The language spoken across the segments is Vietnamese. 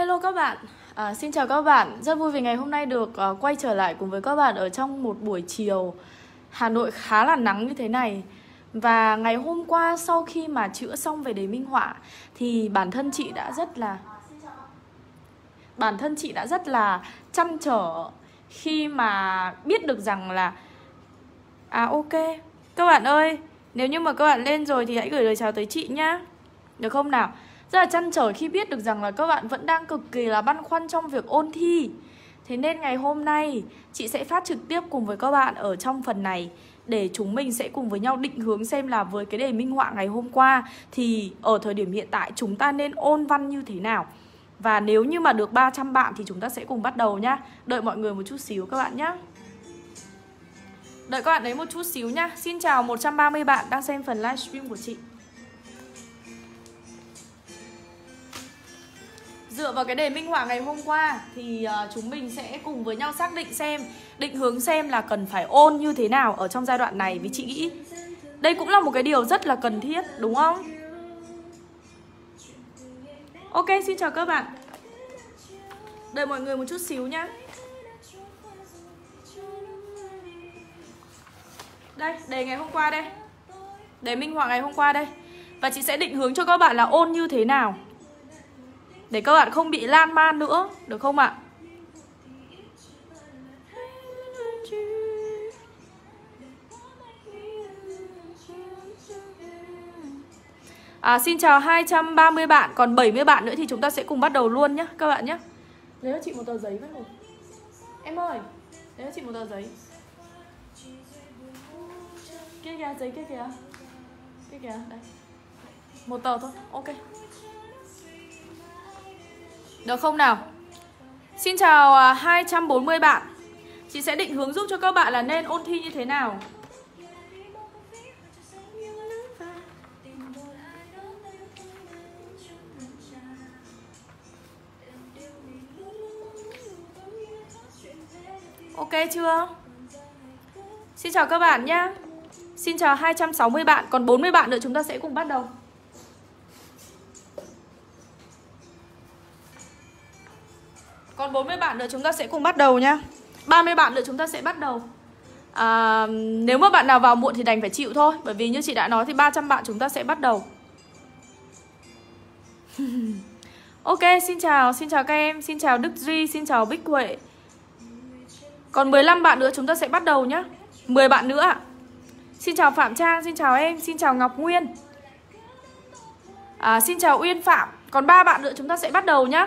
Hello các bạn, à, xin chào các bạn. Rất vui vì ngày hôm nay được uh, quay trở lại cùng với các bạn ở trong một buổi chiều Hà Nội khá là nắng như thế này. Và ngày hôm qua sau khi mà chữa xong về đề minh họa Thì bản thân chị đã rất là Bản thân chị đã rất là chăn trở Khi mà biết được rằng là À ok, các bạn ơi Nếu như mà các bạn lên rồi thì hãy gửi lời chào tới chị nhá. Được không nào? Rất là chăn trở khi biết được rằng là các bạn vẫn đang cực kỳ là băn khoăn trong việc ôn thi Thế nên ngày hôm nay chị sẽ phát trực tiếp cùng với các bạn ở trong phần này để chúng mình sẽ cùng với nhau định hướng xem là với cái đề minh họa ngày hôm qua thì ở thời điểm hiện tại chúng ta nên ôn văn như thế nào. Và nếu như mà được 300 bạn thì chúng ta sẽ cùng bắt đầu nhá. Đợi mọi người một chút xíu các bạn nhá, Đợi các bạn đấy một chút xíu nhá. Xin chào 130 bạn đang xem phần livestream của chị. Dựa vào cái đề minh họa ngày hôm qua thì uh, chúng mình sẽ cùng với nhau xác định xem định hướng xem là cần phải ôn như thế nào ở trong giai đoạn này vì chị nghĩ đây cũng là một cái điều rất là cần thiết đúng không? Ok, xin chào các bạn. Đợi mọi người một chút xíu nhá. Đây, đề ngày hôm qua đây. Đề minh họa ngày hôm qua đây. Và chị sẽ định hướng cho các bạn là ôn như thế nào. Để các bạn không bị lan man nữa Được không ạ? À, xin chào 230 bạn Còn 70 bạn nữa thì chúng ta sẽ cùng bắt đầu luôn nhé Các bạn nhé Lấy cho chị một tờ giấy với một Em ơi Lấy cho chị một tờ giấy. Kia kìa, giấy kia kìa. Kia kìa, đây. Một tờ thôi, ok được không nào? Xin chào à, 240 bạn Chị sẽ định hướng giúp cho các bạn là nên ôn thi như thế nào Ok chưa? Xin chào các bạn nhé Xin chào 260 bạn, Còn 40 bạn nữa chúng ta sẽ cùng bắt đầu 40 bạn nữa chúng ta sẽ cùng bắt đầu nhá. 30 bạn nữa chúng ta sẽ bắt đầu. À, Nếu mà bạn nào vào muộn thì đành phải chịu thôi Bởi vì như chị đã nói thì 300 bạn chúng ta sẽ bắt đầu. Ok, xin chào, xin chào các em Xin chào Đức Duy, xin chào Bích Huệ. Còn 15 bạn nữa chúng ta sẽ bắt đầu nhá. 10 bạn nữa ạ. Xin chào Phạm Trang, xin chào em Xin chào Ngọc Nguyên. À, Xin chào Uyên Phạm. Còn 3 bạn nữa chúng ta sẽ bắt đầu nhá.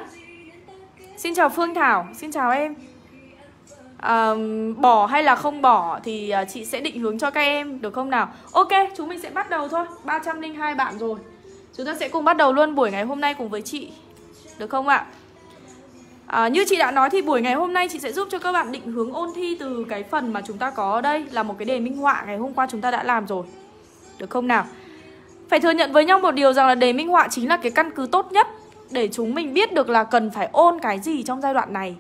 Xin chào Phương Thảo, xin chào em. À, Bỏ hay là không bỏ thì ờ, chị sẽ định hướng cho các em được không nào? Ok, chúng mình sẽ bắt đầu thôi. 302 bạn rồi. Chúng ta sẽ cùng bắt đầu luôn buổi ngày hôm nay cùng với chị. Được không ạ? À, như chị đã nói thì buổi ngày hôm nay chị sẽ giúp cho các bạn định hướng ôn thi từ cái phần mà chúng ta có ở đây Là một cái đề minh họa ngày hôm qua chúng ta đã làm rồi. Được không nào? Phải thừa nhận với nhau một điều rằng là đề minh họa chính là cái căn cứ tốt nhất để chúng mình biết được là cần phải ôn cái gì trong giai đoạn này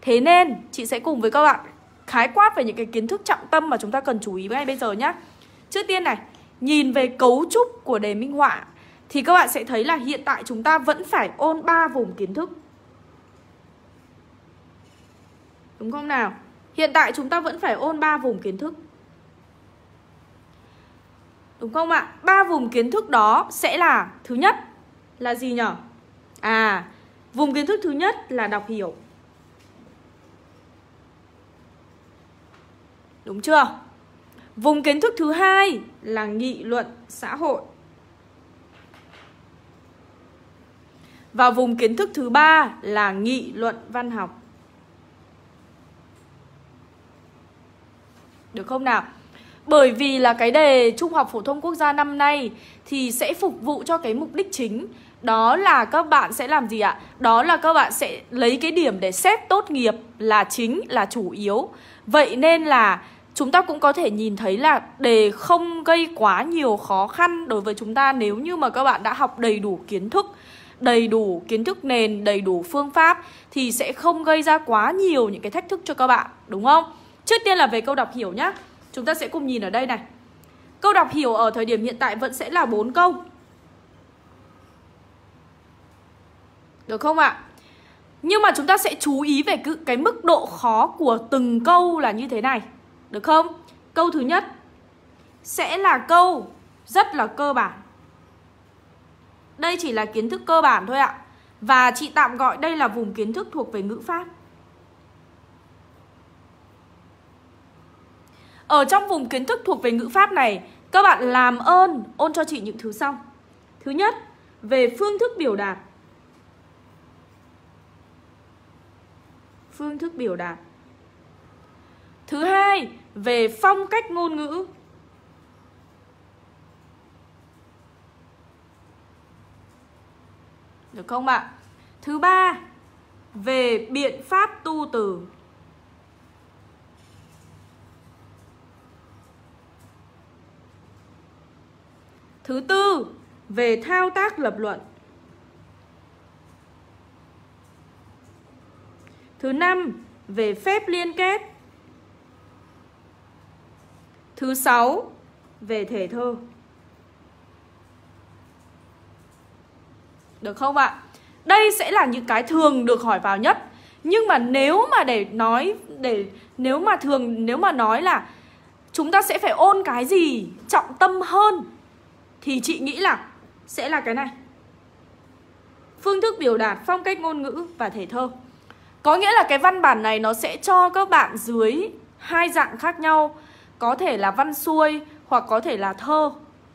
Thế nên chị sẽ cùng với các bạn khái quát về những cái kiến thức trọng tâm mà chúng ta cần chú ý ngay bây giờ nhé Trước tiên này, nhìn về cấu trúc của đề minh họa Thì các bạn sẽ thấy là hiện tại chúng ta vẫn phải ôn 3 vùng kiến thức Đúng không nào? Hiện tại chúng ta vẫn phải ôn 3 vùng kiến thức Đúng không ạ? Ba vùng kiến thức đó sẽ là Thứ nhất là gì nhỉ? À, vùng kiến thức thứ nhất là đọc hiểu. Đúng chưa? Vùng kiến thức thứ hai là nghị luận xã hội. Và vùng kiến thức thứ ba là nghị luận văn học. Được không nào? Bởi vì là cái đề Trung học phổ thông quốc gia năm nay thì sẽ phục vụ cho cái mục đích chính đó là các bạn sẽ làm gì ạ? Đó là các bạn sẽ lấy cái điểm để xét tốt nghiệp là chính, là chủ yếu. Vậy nên là chúng ta cũng có thể nhìn thấy là đề không gây quá nhiều khó khăn đối với chúng ta nếu như mà các bạn đã học đầy đủ kiến thức đầy đủ kiến thức nền, đầy đủ phương pháp thì sẽ không gây ra quá nhiều những cái thách thức cho các bạn, đúng không? Trước tiên là về câu đọc hiểu nhá. Chúng ta sẽ cùng nhìn ở đây này. Câu đọc hiểu ở thời điểm hiện tại vẫn sẽ là bốn câu. Được không ạ? Nhưng mà chúng ta sẽ chú ý về cái, cái mức độ khó của từng câu là như thế này. Được không? Câu thứ nhất Sẽ là câu rất là cơ bản. Đây chỉ là kiến thức cơ bản thôi ạ. Và chị tạm gọi đây là vùng kiến thức thuộc về ngữ pháp. Ở trong vùng kiến thức thuộc về ngữ pháp này Các bạn làm ơn ôn cho chị những thứ sau. Thứ nhất, về phương thức biểu đạt. Phương thức biểu đạt Thứ hai, về phong cách ngôn ngữ Được không ạ? Thứ ba, về biện pháp tu từ Thứ tư, về thao tác lập luận. Thứ năm, về phép liên kết. Thứ sáu, về thể thơ. Được không ạ? Đây sẽ là những cái thường được hỏi vào nhất. Nhưng mà nếu mà để nói để nếu mà thường nếu mà nói là chúng ta sẽ phải ôn cái gì trọng tâm hơn thì chị nghĩ là sẽ là cái này Phương thức biểu đạt, phong cách ngôn ngữ và thể thơ có nghĩa là cái văn bản này nó sẽ cho các bạn dưới hai dạng khác nhau Có thể là văn xuôi hoặc có thể là thơ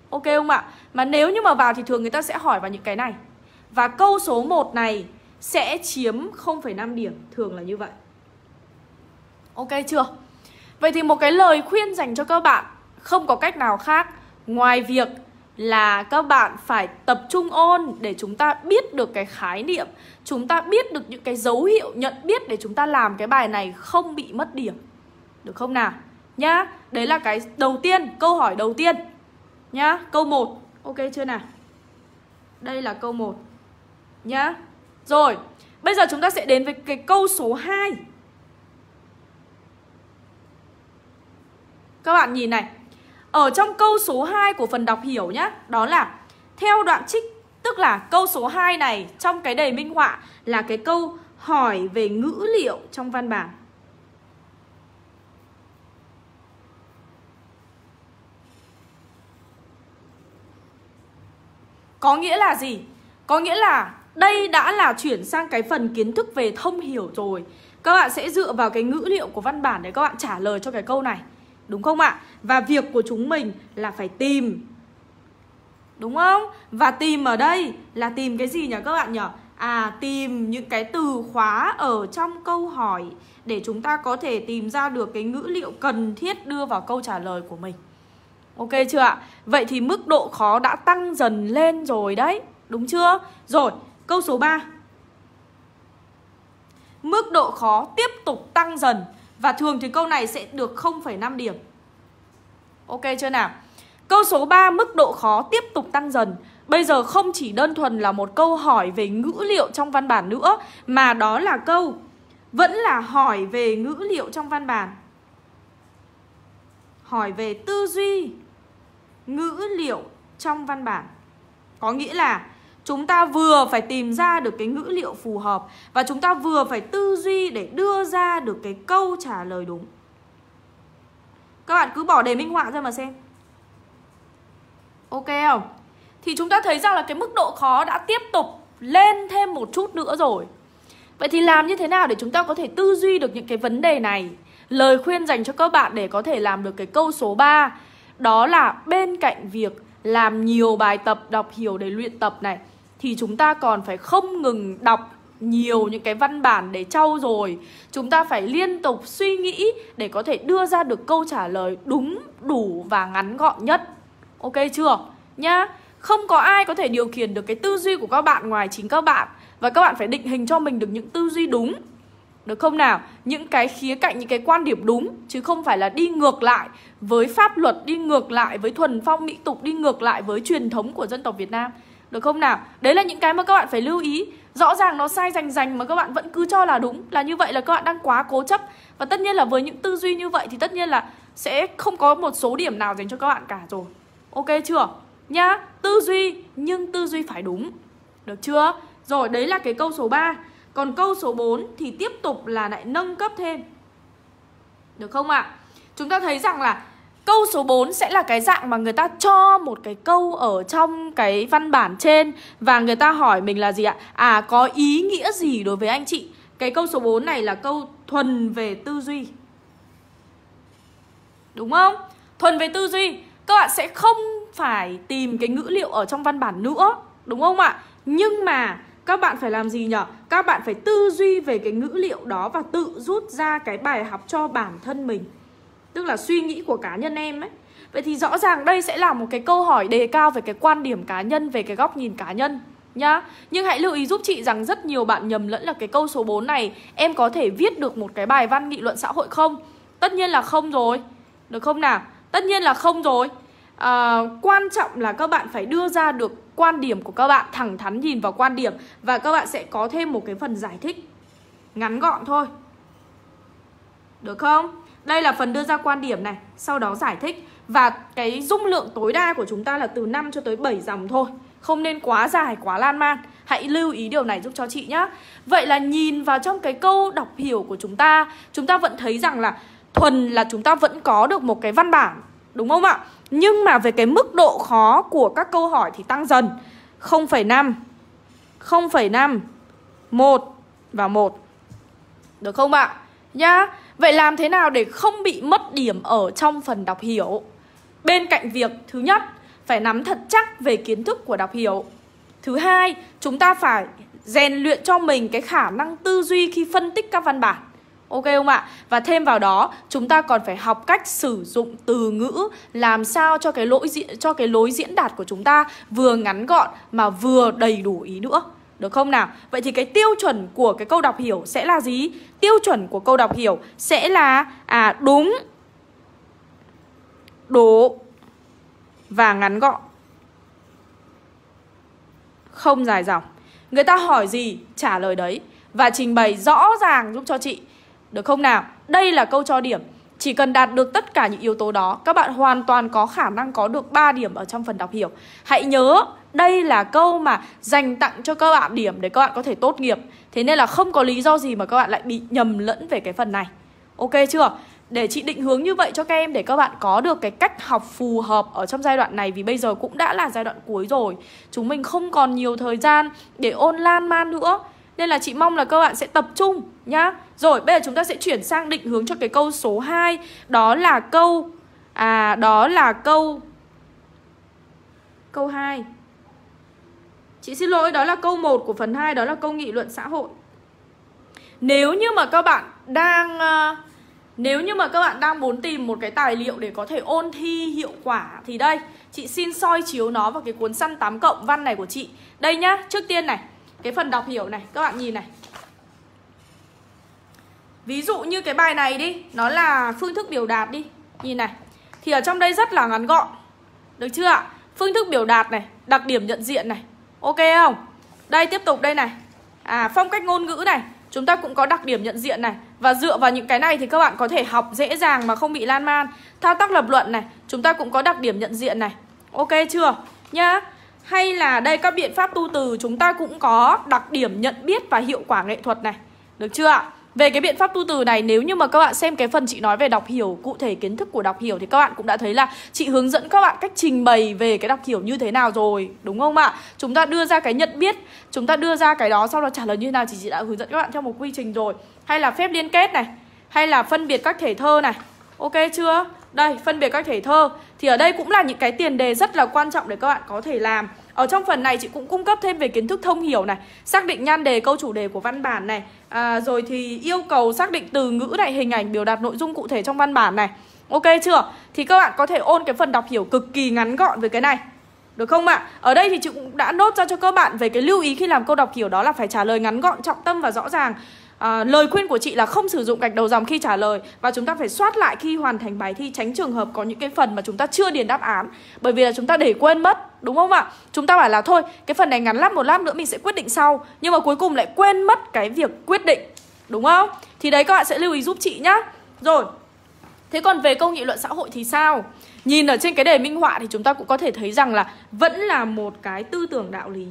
Ok không ạ? Mà nếu như mà vào thì thường người ta sẽ hỏi vào những cái này Và câu số 1 này sẽ chiếm 0,5 điểm Thường là như vậy Ok chưa? Vậy thì một cái lời khuyên dành cho các bạn Không có cách nào khác Ngoài việc là các bạn phải tập trung ôn để chúng ta biết được cái khái niệm Chúng ta biết được những cái dấu hiệu nhận biết để chúng ta làm cái bài này không bị mất điểm. Được không nào? Nhá, đấy là cái đầu tiên, câu hỏi đầu tiên. Nhá, câu 1 Ok chưa nào? Đây là câu 1 Nhá. Rồi, bây giờ chúng ta sẽ đến với cái câu số 2 Các bạn nhìn này ở trong câu số 2 của phần đọc hiểu nhá, Đó là theo đoạn trích, Tức là câu số 2 này trong cái đề minh họa Là cái câu hỏi về ngữ liệu trong văn bản. Có nghĩa là gì? Có nghĩa là đây đã là chuyển sang cái phần kiến thức về thông hiểu rồi. Các bạn sẽ dựa vào cái ngữ liệu của văn bản để các bạn trả lời cho cái câu này. Đúng không ạ? Và việc của chúng mình là phải tìm Đúng không? Và tìm ở đây là tìm cái gì nhỉ các bạn nhỉ? À tìm những cái từ khóa ở trong câu hỏi Để chúng ta có thể tìm ra được cái ngữ liệu cần thiết đưa vào câu trả lời của mình Ok chưa ạ? Vậy thì mức độ khó đã tăng dần lên rồi đấy Đúng chưa? Rồi, câu số 3 Mức độ khó tiếp tục tăng dần và thường thì câu này sẽ được 0,5 điểm. Ok chưa nào? Câu số 3 mức độ khó tiếp tục tăng dần. Bây giờ không chỉ đơn thuần là một câu hỏi về ngữ liệu trong văn bản nữa Mà đó là câu Vẫn là hỏi về ngữ liệu trong văn bản. Hỏi về tư duy Ngữ liệu trong văn bản. Có nghĩa là Chúng ta vừa phải tìm ra được cái ngữ liệu phù hợp Và chúng ta vừa phải tư duy để đưa ra được cái câu trả lời đúng. Các bạn cứ bỏ đề minh họa ra mà xem. Ok không? Thì chúng ta thấy rằng là cái mức độ khó đã tiếp tục lên thêm một chút nữa rồi. Vậy thì làm như thế nào để chúng ta có thể tư duy được những cái vấn đề này? Lời khuyên dành cho các bạn để có thể làm được cái câu số 3 Đó là bên cạnh việc làm nhiều bài tập, đọc hiểu để luyện tập này thì chúng ta còn phải không ngừng đọc nhiều những cái văn bản để trau dồi. Chúng ta phải liên tục suy nghĩ để có thể đưa ra được câu trả lời đúng, đủ và ngắn gọn nhất. Ok chưa? Nhá. Không có ai có thể điều khiển được cái tư duy của các bạn ngoài chính các bạn. Và các bạn phải định hình cho mình được những tư duy đúng. Được không nào? Những cái khía cạnh, những cái quan điểm đúng Chứ không phải là đi ngược lại với pháp luật Đi ngược lại với thuần phong mỹ tục Đi ngược lại với truyền thống của dân tộc Việt Nam được không nào? Đấy là những cái mà các bạn phải lưu ý Rõ ràng nó sai rành rành mà các bạn vẫn cứ cho là đúng Là như vậy là các bạn đang quá cố chấp Và tất nhiên là với những tư duy như vậy Thì tất nhiên là sẽ không có một số điểm nào dành cho các bạn cả rồi Ok chưa? Nhá, tư duy nhưng tư duy phải đúng Được chưa? Rồi đấy là cái câu số 3 Còn câu số 4 thì tiếp tục là lại nâng cấp thêm Được không ạ? À? Chúng ta thấy rằng là Câu số 4 sẽ là cái dạng mà người ta cho một cái câu ở trong cái văn bản trên Và người ta hỏi mình là gì ạ? À có ý nghĩa gì đối với anh chị? Cái câu số 4 này là câu thuần về tư duy Đúng không? Thuần về tư duy, Các bạn sẽ không phải tìm cái ngữ liệu ở trong văn bản nữa, Đúng không ạ? Nhưng mà các bạn phải làm gì nhở? Các bạn phải tư duy về cái ngữ liệu đó và tự rút ra cái bài học cho bản thân mình Tức là suy nghĩ của cá nhân em ấy Vậy thì rõ ràng đây sẽ là một cái câu hỏi đề cao về cái quan điểm cá nhân, về cái góc nhìn cá nhân nhá. Nhưng hãy lưu ý giúp chị rằng rất nhiều bạn nhầm lẫn là cái câu số 4 này em có thể viết được một cái bài văn nghị luận xã hội không? Tất nhiên là không rồi. Được không nào? Tất nhiên là không rồi. À, quan trọng là các bạn phải đưa ra được quan điểm của các bạn thẳng thắn nhìn vào quan điểm và các bạn sẽ có thêm một cái phần giải thích ngắn gọn thôi. Được không? Đây là phần đưa ra quan điểm này, sau đó giải thích và cái dung lượng tối đa của chúng ta là từ 5 cho tới 7 dòng thôi. Không nên quá dài, quá lan man Hãy lưu ý điều này giúp cho chị nhé Vậy là nhìn vào trong cái câu đọc hiểu của chúng ta Chúng ta vẫn thấy rằng là Thuần là chúng ta vẫn có được một cái văn bản Đúng không ạ? Nhưng mà về cái mức độ khó của các câu hỏi thì tăng dần 0,5 0,5 1 và 1 Được không ạ? Nhá Vậy làm thế nào để không bị mất điểm ở trong phần đọc hiểu? Bên cạnh việc thứ nhất phải nắm thật chắc về kiến thức của đọc hiểu. Thứ hai, chúng ta phải rèn luyện cho mình cái khả năng tư duy khi phân tích các văn bản. Ok không ạ? Và thêm vào đó, chúng ta còn phải học cách sử dụng từ ngữ làm sao cho cái lỗi diễn cho cái lối diễn đạt của chúng ta vừa ngắn gọn mà vừa đầy đủ ý nữa. Được không nào? Vậy thì cái tiêu chuẩn của cái câu đọc hiểu sẽ là gì? Tiêu chuẩn của câu đọc hiểu sẽ là à đúng đủ và ngắn gọn. Không dài dòng. Người ta hỏi gì? Trả lời đấy. Và trình bày rõ ràng giúp cho chị. Được không nào? Đây là câu cho điểm. Chỉ cần đạt được tất cả những yếu tố đó, Các bạn hoàn toàn có khả năng có được 3 điểm ở trong phần đọc hiểu. Hãy nhớ, đây là câu mà dành tặng cho các bạn điểm để các bạn có thể tốt nghiệp. Thế nên là không có lý do gì mà các bạn lại bị nhầm lẫn về cái phần này. Ok chưa? để chị định hướng như vậy cho các em để các bạn có được cái cách học phù hợp ở trong giai đoạn này, vì bây giờ cũng đã là giai đoạn cuối rồi. Chúng mình không còn nhiều thời gian để ôn lan man nữa nên là chị mong là các bạn sẽ tập trung nhá. Rồi bây giờ chúng ta sẽ chuyển sang định hướng cho cái câu số 2 đó là câu à đó là câu câu 2 Chị xin lỗi đó là câu 1 của phần 2 đó là câu nghị luận xã hội. Nếu như mà các bạn đang ờ, nếu như mà các bạn đang muốn tìm một cái tài liệu để có thể ôn thi hiệu quả thì đây Chị xin soi chiếu nó vào cái cuốn săn 8 cộng văn này của chị. Đây nhá, trước tiên này. Cái phần đọc hiểu này, các bạn nhìn này. Ví dụ như cái bài này đi Nó là phương thức biểu đạt đi. Nhìn này Thì ở trong đây rất là ngắn gọn. Được chưa ạ? Phương thức biểu đạt này Đặc điểm nhận diện này. Ok không? Đây tiếp tục đây này. À phong cách ngôn ngữ này Chúng ta cũng có đặc điểm nhận diện này. Và dựa vào những cái này thì các bạn có thể học dễ dàng mà không bị lan man. Thao tác lập luận này Chúng ta cũng có đặc điểm nhận diện này. Ok chưa? Nhá. Hay là đây các biện pháp tu từ Chúng ta cũng có đặc điểm nhận biết và hiệu quả nghệ thuật này Được chưa ạ? Về cái biện pháp tu từ này nếu như mà các bạn xem cái phần chị nói về đọc hiểu cụ thể kiến thức của đọc hiểu thì các bạn cũng đã thấy là chị hướng dẫn các bạn cách trình bày về cái đọc hiểu như thế nào rồi đúng không ạ? Chúng ta đưa ra cái nhận biết, chúng ta đưa ra cái đó sau đó trả lời như thế nào thì chị đã hướng dẫn các bạn theo một quy trình rồi. Hay là phép liên kết này, hay là phân biệt các thể thơ này. Ok chưa? Đây, phân biệt các thể thơ Thì ở đây cũng là những cái tiền đề rất là quan trọng để các bạn có thể làm Ở trong phần này chị cũng cung cấp thêm về kiến thức thông hiểu này Xác định nhan đề câu chủ đề của văn bản này à, Rồi thì yêu cầu xác định từ ngữ này, hình ảnh biểu đạt nội dung cụ thể trong văn bản này Ok chưa? Thì các bạn có thể ôn cái phần đọc hiểu cực kỳ ngắn gọn về cái này được không ạ? Ở đây thì chị cũng đã nốt ra cho các bạn về cái lưu ý khi làm câu đọc hiểu đó là phải trả lời ngắn gọn, trọng tâm và rõ ràng à, lời khuyên của chị là không sử dụng gạch đầu dòng khi trả lời và chúng ta phải soát lại khi hoàn thành bài thi tránh trường hợp có những cái phần mà chúng ta chưa điền đáp án. Bởi vì là chúng ta để quên mất đúng không ạ? Chúng ta bảo là thôi cái phần này ngắn lắm một lát nữa mình sẽ quyết định sau. Nhưng mà cuối cùng lại quên mất cái việc quyết định đúng không? Thì đấy các bạn sẽ lưu ý giúp chị nhá. Rồi thế còn về câu nghị luận xã hội thì sao? Nhìn ở trên cái đề minh họa thì chúng ta cũng có thể thấy rằng là vẫn là một cái tư tưởng đạo lý.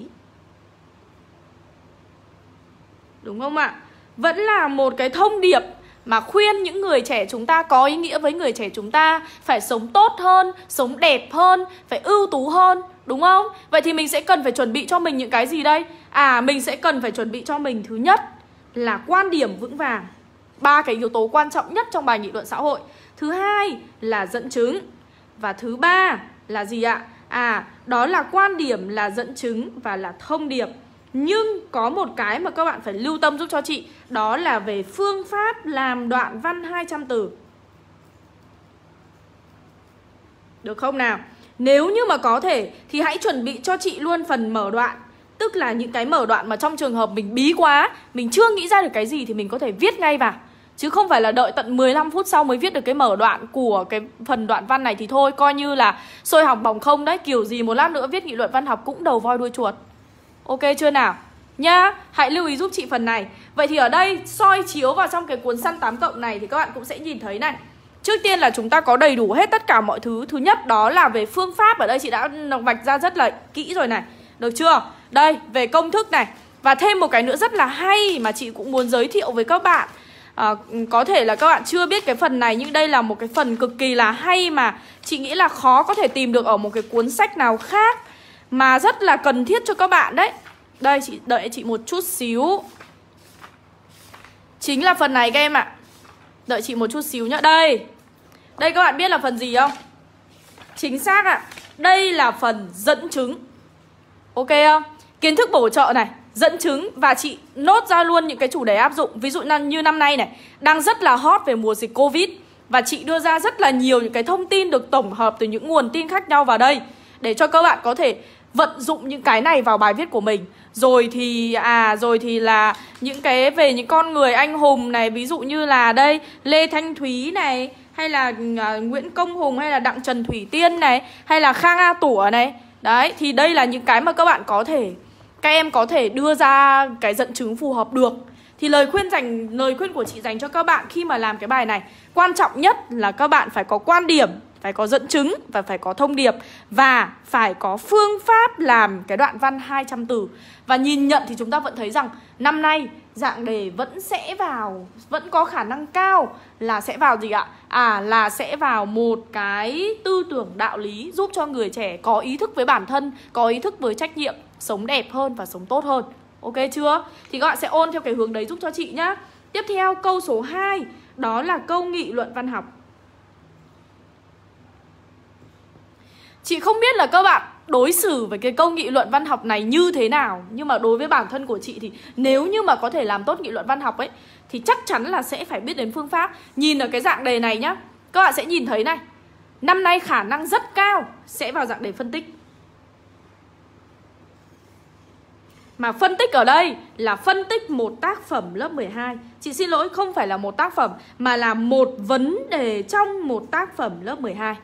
Đúng không ạ? Vẫn là một cái thông điệp mà khuyên những người trẻ chúng ta có ý nghĩa với người trẻ chúng ta phải sống tốt hơn, sống đẹp hơn, phải ưu tú hơn, đúng không? Vậy thì mình sẽ cần phải chuẩn bị cho mình những cái gì đây? À, mình sẽ cần phải chuẩn bị cho mình thứ nhất là quan điểm vững vàng. Ba cái yếu tố quan trọng nhất trong bài nghị luận xã hội. Thứ hai là dẫn chứng và thứ ba là gì ạ? À, đó là quan điểm là dẫn chứng và là thông điệp. Nhưng có một cái mà các bạn phải lưu tâm giúp cho chị, Đó là về phương pháp làm đoạn văn 200 từ. Được không nào? Nếu như mà có thể, thì hãy chuẩn bị cho chị luôn phần mở đoạn. Tức là những cái mở đoạn mà trong trường hợp mình bí quá, Mình chưa nghĩ ra được cái gì thì mình có thể viết ngay vào. Chứ không phải là đợi tận 15 phút sau mới viết được cái mở đoạn của cái phần đoạn văn này thì thôi, Coi như là sôi học bỏng không đấy, Kiểu gì một lát nữa viết nghị luận văn học cũng đầu voi đuôi chuột. Ok chưa nào? Nhá, hãy lưu ý giúp chị phần này. Vậy thì ở đây soi chiếu vào trong cái cuốn săn 8 cộng này Thì các bạn cũng sẽ nhìn thấy này. Trước tiên là chúng ta có đầy đủ hết tất cả mọi thứ. Thứ nhất đó là về phương pháp. Ở đây chị đã vạch ra rất là kỹ rồi này. Được chưa? Đây, về công thức này. Và thêm một cái nữa rất là hay Mà chị cũng muốn giới thiệu với các bạn. À, Có thể là các bạn chưa biết cái phần này Nhưng đây là một cái phần cực kỳ là hay Mà chị nghĩ là khó có thể tìm được Ở một cái cuốn sách nào khác. Mà rất là cần thiết cho các bạn đấy. Đây, chị đợi chị một chút xíu. Chính là phần này các em ạ. Đợi chị một chút xíu nhá. Đây. Đây các bạn biết là phần gì không? Chính xác ạ. Đây là phần dẫn chứng. Ok không? Kiến thức bổ trợ này Dẫn chứng và chị nốt ra luôn những cái chủ đề áp dụng. Ví dụ như năm nay này Đang rất là hot về mùa dịch Covid. Và chị đưa ra rất là nhiều những cái thông tin Được tổng hợp từ những nguồn tin khác nhau vào đây. Để cho các bạn có thể vận dụng những cái này vào bài viết của mình. Rồi thì à rồi thì là những cái về những con người anh hùng này ví dụ như là đây lê thanh thúy này hay là uh, nguyễn công hùng hay là đặng trần thủy tiên này hay là khang a tủa này. Đấy thì đây là những cái mà các bạn có thể các em có thể đưa ra cái dẫn chứng phù hợp được. Thì lời khuyên dành lời khuyên của chị dành cho các bạn khi mà làm cái bài này quan trọng nhất là các bạn phải có quan điểm phải có dẫn chứng và phải có thông điệp và phải có phương pháp làm cái đoạn văn 200 từ. Và nhìn nhận thì chúng ta vẫn thấy rằng năm nay dạng đề vẫn sẽ vào vẫn có khả năng cao là sẽ vào gì ạ? À là sẽ vào một cái tư tưởng đạo lý giúp cho người trẻ có ý thức với bản thân, có ý thức với trách nhiệm, sống đẹp hơn và sống tốt hơn. Ok chưa? Thì các bạn sẽ ôn theo cái hướng đấy giúp cho chị nhá. Tiếp theo câu số 2 đó là câu nghị luận văn học. Chị không biết là các bạn đối xử với cái câu nghị luận văn học này như thế nào, Nhưng mà đối với bản thân của chị thì nếu như mà có thể làm tốt nghị luận văn học ấy, Thì chắc chắn là sẽ phải biết đến phương pháp. Nhìn ở cái dạng đề này nhá, Các bạn sẽ nhìn thấy này, Năm nay khả năng rất cao sẽ vào dạng đề phân tích. Mà phân tích ở đây là phân tích một tác phẩm lớp 12 Chị xin lỗi, không phải là một tác phẩm, Mà là một vấn đề trong một tác phẩm lớp 12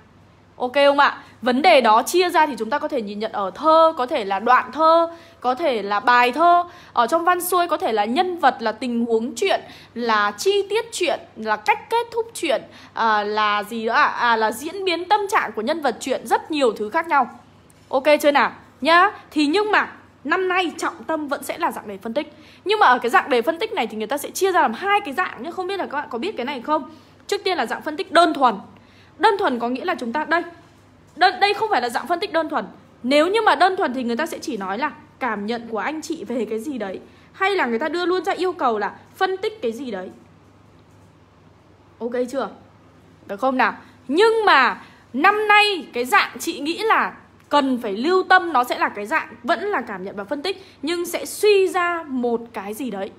Ok không ạ? Vấn đề đó chia ra thì chúng ta có thể nhìn nhận ở thơ, có thể là đoạn thơ, có thể là bài thơ Ở trong văn xuôi có thể là nhân vật, là tình huống chuyện, là chi tiết chuyện, là cách kết thúc chuyện à, Là gì nữa ạ? À? à là diễn biến tâm trạng của nhân vật chuyện, rất nhiều thứ khác nhau Ok chưa nào? Nhá, thì nhưng mà năm nay trọng tâm vẫn sẽ là dạng đề phân tích Nhưng mà ở cái dạng đề phân tích này thì người ta sẽ chia ra làm hai cái dạng nhé Không biết là các bạn có biết cái này không? Trước tiên là dạng phân tích đơn thuần Đơn thuần có nghĩa là chúng ta đây. Đơn, Đây không phải là dạng phân tích đơn thuần. Nếu như mà đơn thuần thì người ta sẽ chỉ nói là Cảm nhận của anh chị về cái gì đấy Hay là người ta đưa luôn ra yêu cầu là Phân tích cái gì đấy. Ok chưa? Được không nào? Nhưng mà năm nay cái dạng chị nghĩ là cần phải lưu tâm nó sẽ là cái dạng vẫn là cảm nhận và phân tích nhưng sẽ suy ra một cái gì đấy.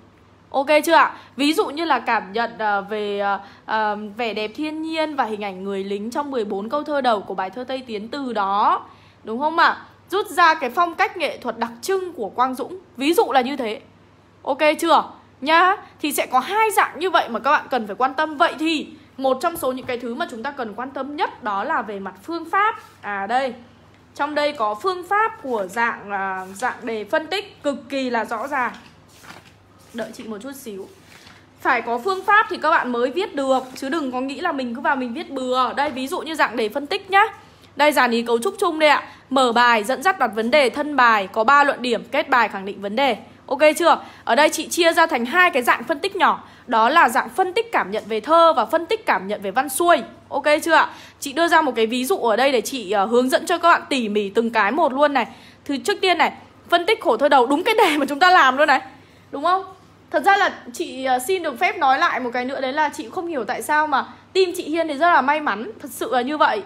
Ok chưa ạ? Ví dụ như là cảm nhận uh, về uh, uh, vẻ đẹp thiên nhiên và hình ảnh người lính trong 14 câu thơ đầu của bài thơ Tây Tiến từ đó Đúng không ạ? Rút ra cái phong cách nghệ thuật đặc trưng của Quang Dũng Ví dụ là như thế Ok chưa? Nhá Thì sẽ có hai dạng như vậy mà các bạn cần phải quan tâm Vậy thì một trong số những cái thứ mà chúng ta cần quan tâm nhất Đó là về mặt phương pháp À đây Trong đây có phương pháp của dạng uh, dạng đề phân tích cực kỳ là rõ ràng Đợi chị một chút xíu. Phải có phương pháp thì các bạn mới viết được Chứ đừng có nghĩ là mình cứ vào mình viết bừa. Đây ví dụ như dạng để phân tích nhá. Đây dàn ý cấu trúc chung đây ạ. Mở bài, dẫn dắt đặt vấn đề, thân bài Có 3 luận điểm, kết bài khẳng định vấn đề. Ok chưa? Ở đây chị chia ra thành hai cái dạng phân tích nhỏ. Đó là dạng phân tích cảm nhận về thơ và phân tích cảm nhận về văn xuôi. Ok chưa ạ? Chị đưa ra một cái ví dụ ở đây để chị uh, hướng dẫn cho các bạn tỉ mỉ từng cái một luôn này. Thứ trước tiên này Phân tích khổ thơ đầu đúng cái đề mà chúng ta làm luôn này. Đúng không? Thật ra là chị ờ, xin được phép nói lại một cái nữa, Đấy là chị không hiểu tại sao mà Team chị Hiên thì rất là may mắn, Thật sự là như vậy.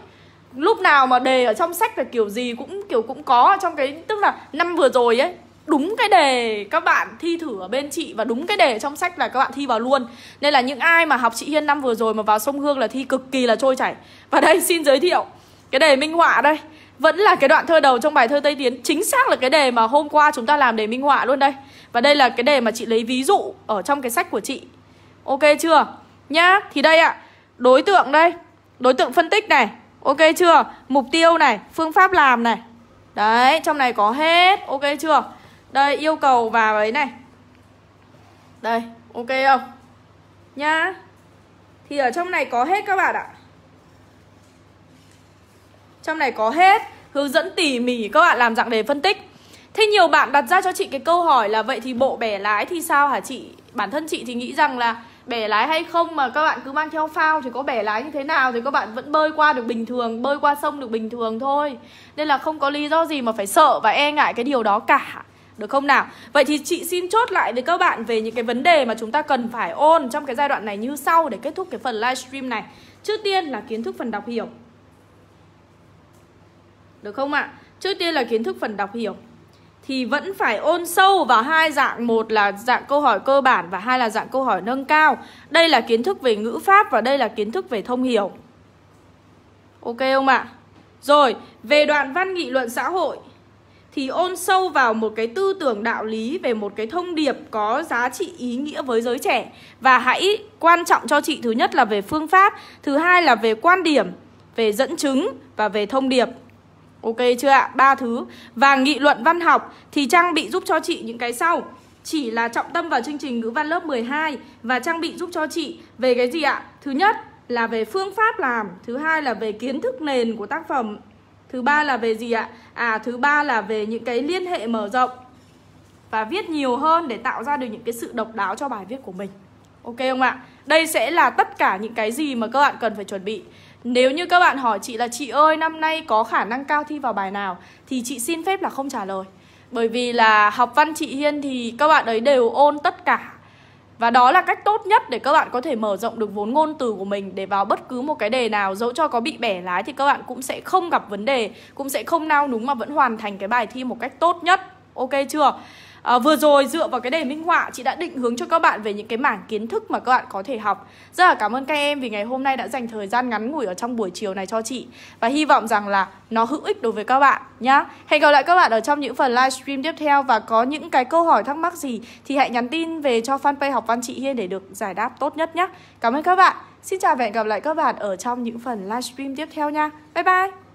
Lúc nào mà đề ở trong sách là kiểu gì cũng, kiểu cũng có trong cái, Tức là năm vừa rồi ấy, đúng cái đề các bạn thi thử ở bên chị và đúng cái đề trong sách là các bạn thi vào luôn. Nên là những ai mà học chị Hiên năm vừa rồi mà vào sông Hương là thi cực kỳ là trôi chảy. Và đây, xin giới thiệu, cái đề minh họa đây vẫn là cái đoạn thơ đầu trong bài thơ Tây Tiến. Chính xác là cái đề mà hôm qua chúng ta làm đề minh họa luôn đây. Và đây là cái đề mà chị lấy ví dụ ở trong cái sách của chị. Ok chưa? Nhá, thì đây ạ. Đối tượng đây. Đối tượng phân tích này. Ok chưa? Mục tiêu này. Phương pháp làm này. Đấy, trong này có hết. Ok chưa? Đây, yêu cầu và ấy này. Đây, ok không? Nhá. Thì ở trong này có hết các bạn ạ. Trong này có hết, Hướng dẫn tỉ mỉ các bạn làm dạng đề phân tích Thế nhiều bạn đặt ra cho chị cái câu hỏi là, Vậy thì bộ bẻ lái thì sao hả chị Bản thân chị thì nghĩ rằng là bẻ lái hay không mà các bạn cứ mang theo phao thì có bẻ lái như thế nào thì các bạn vẫn bơi qua được bình thường, bơi qua sông được bình thường thôi nên là không có lý do gì mà phải sợ và e ngại cái điều đó cả được không nào? Vậy thì chị xin chốt lại với các bạn về những cái vấn đề mà chúng ta cần phải ôn trong cái giai đoạn này như sau để kết thúc cái phần livestream này. Trước tiên là kiến thức phần đọc hiểu. Được không ạ? Trước tiên là kiến thức phần đọc hiểu. Thì vẫn phải ôn sâu vào hai dạng Một là dạng câu hỏi cơ bản Và hai là dạng câu hỏi nâng cao Đây là kiến thức về ngữ pháp Và đây là kiến thức về thông hiểu Ok không ạ? Rồi, về đoạn văn nghị luận xã hội thì ôn sâu vào một cái tư tưởng đạo lý về một cái thông điệp có giá trị ý nghĩa với giới trẻ và hãy quan trọng cho chị thứ nhất là về phương pháp, thứ hai là về quan điểm, về dẫn chứng và về thông điệp. Ok chưa ạ? Ba thứ. Và nghị luận văn học thì trang bị giúp cho chị những cái sau. Chỉ là trọng tâm vào chương trình ngữ văn lớp 12 và trang bị giúp cho chị về cái gì ạ? Thứ nhất là về phương pháp làm, thứ hai là về kiến thức nền của tác phẩm Thứ ba là về gì ạ? À thứ ba là về những cái liên hệ mở rộng và viết nhiều hơn để tạo ra được những cái sự độc đáo cho bài viết của mình. Ok không ạ? Đây sẽ là tất cả những cái gì mà các bạn cần phải chuẩn bị. Nếu như các bạn hỏi chị là chị ơi năm nay có khả năng cao thi vào bài nào thì chị xin phép là không trả lời. Bởi vì là học văn chị Hiên thì các bạn ấy đều ôn tất cả và đó là cách tốt nhất để các bạn có thể mở rộng được vốn ngôn từ của mình để vào bất cứ một cái đề nào dẫu cho có bị bẻ lái thì các bạn cũng sẽ không gặp vấn đề, cũng sẽ không nao núng mà vẫn hoàn thành cái bài thi một cách tốt nhất. Ok chưa? À, Vừa rồi dựa vào cái đề minh họa Chị đã định hướng cho các bạn về những cái mảng kiến thức mà các bạn có thể học. Rất là cảm ơn các em vì ngày hôm nay đã dành thời gian ngắn ngủi ở trong buổi chiều này cho chị. Và hy vọng rằng là nó hữu ích đối với các bạn nhá. Hẹn gặp lại các bạn ở trong những phần livestream tiếp theo. Và có những cái câu hỏi thắc mắc gì Thì hãy nhắn tin về cho fanpage học văn chị Hiên để được giải đáp tốt nhất nhé Cảm ơn các bạn. Xin chào và hẹn gặp lại các bạn ở trong những phần livestream tiếp theo nha. Bye bye.